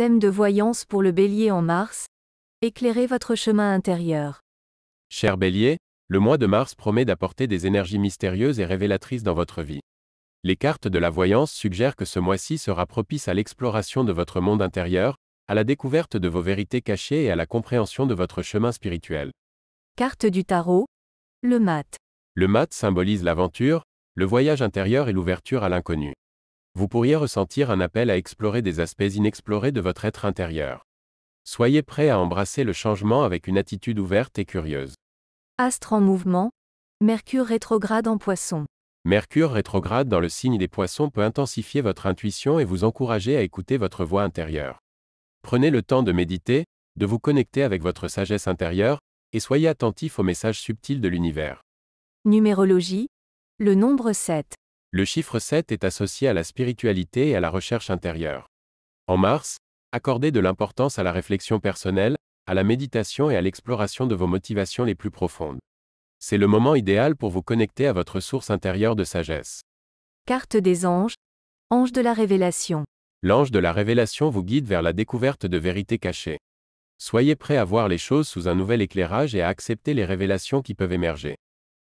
Thème de voyance pour le bélier en mars. Éclairez votre chemin intérieur. Cher Bélier, le mois de mars promet d'apporter des énergies mystérieuses et révélatrices dans votre vie. Les cartes de la voyance suggèrent que ce mois-ci sera propice à l'exploration de votre monde intérieur, à la découverte de vos vérités cachées et à la compréhension de votre chemin spirituel. Carte du tarot. Le mat. Le mat symbolise l'aventure, le voyage intérieur et l'ouverture à l'inconnu. Vous pourriez ressentir un appel à explorer des aspects inexplorés de votre être intérieur. Soyez prêt à embrasser le changement avec une attitude ouverte et curieuse. Astre en mouvement. Mercure rétrograde en poisson. Mercure rétrograde dans le signe des poissons peut intensifier votre intuition et vous encourager à écouter votre voix intérieure. Prenez le temps de méditer, de vous connecter avec votre sagesse intérieure, et soyez attentif aux messages subtils de l'univers. Numérologie. Le nombre 7. Le chiffre 7 est associé à la spiritualité et à la recherche intérieure. En mars, accordez de l'importance à la réflexion personnelle, à la méditation et à l'exploration de vos motivations les plus profondes. C'est le moment idéal pour vous connecter à votre source intérieure de sagesse. Carte des anges. Ange de la révélation. L'ange de la révélation vous guide vers la découverte de vérités cachées. Soyez prêt à voir les choses sous un nouvel éclairage et à accepter les révélations qui peuvent émerger.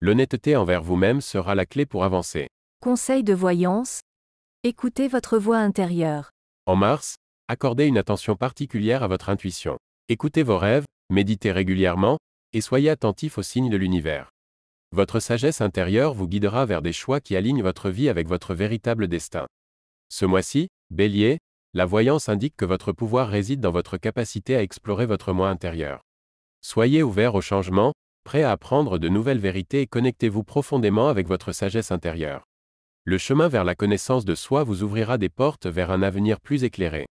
L'honnêteté envers vous-même sera la clé pour avancer. Conseil de voyance. Écoutez votre voix intérieure. En mars, accordez une attention particulière à votre intuition. Écoutez vos rêves, méditez régulièrement, et soyez attentif aux signes de l'univers. Votre sagesse intérieure vous guidera vers des choix qui alignent votre vie avec votre véritable destin. Ce mois-ci, Bélier, la voyance indique que votre pouvoir réside dans votre capacité à explorer votre moi intérieur. Soyez ouvert au changement, prêt à apprendre de nouvelles vérités et connectez-vous profondément avec votre sagesse intérieure. Le chemin vers la connaissance de soi vous ouvrira des portes vers un avenir plus éclairé.